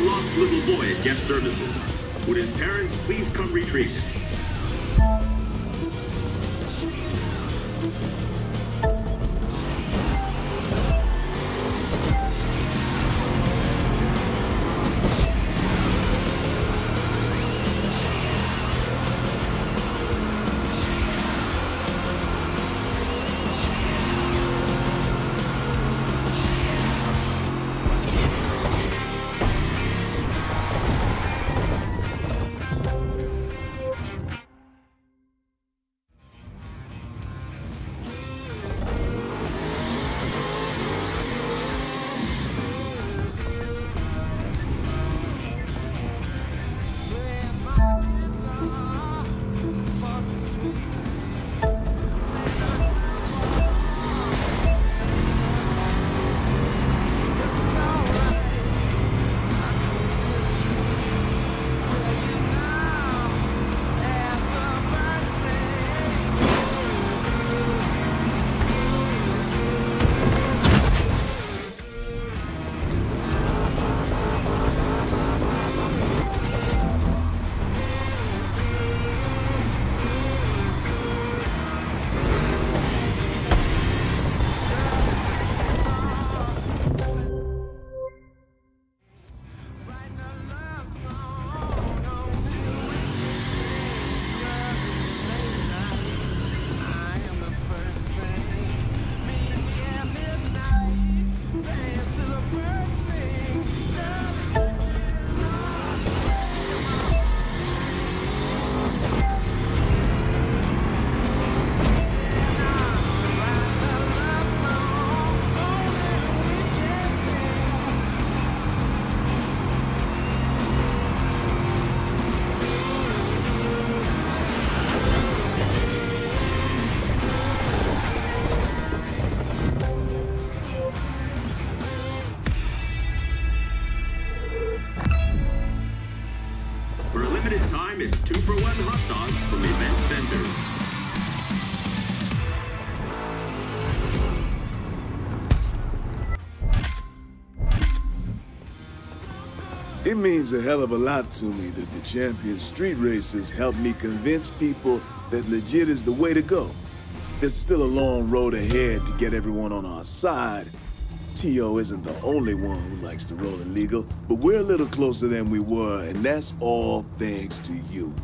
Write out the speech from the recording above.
little boy at guest services. Would his parents please come retrieve him? Two for one hot dogs from event vendors. It means a hell of a lot to me that the champion street races helped me convince people that legit is the way to go. There's still a long road ahead to get everyone on our side. T.O. isn't the only one who likes to roll illegal, but we're a little closer than we were, and that's all thanks to you.